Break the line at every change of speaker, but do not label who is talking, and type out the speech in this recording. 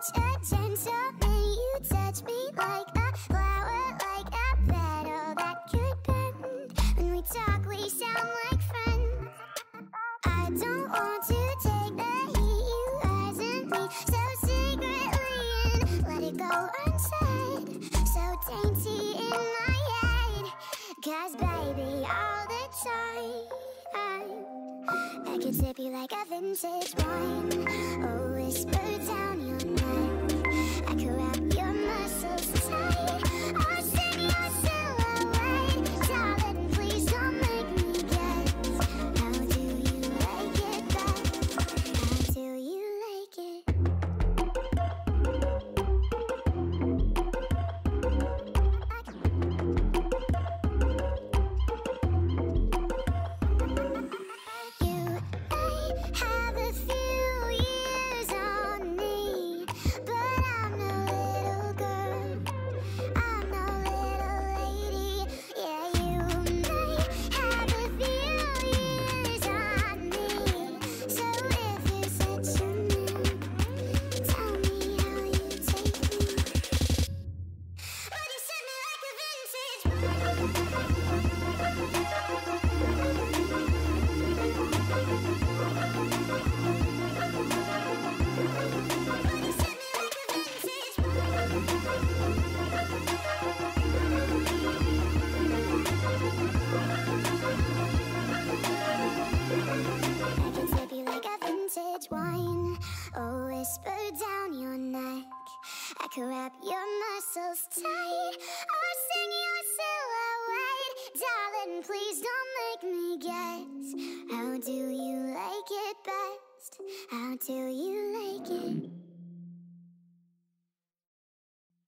such a gentleman. You touch me like a flower, like a petal that could bend. When we talk, we sound like friends. I don't want to take the heat. You eyes and me so secretly and let it go unsaid. So dainty in my head. Cause I could sip you like a vintage wine. Or whisper down your neck vintage wine or whisper down your neck. I could wrap your muscles tight or sing your silhouette. Darling, please don't make me guess. How do you like it best? How do you like it?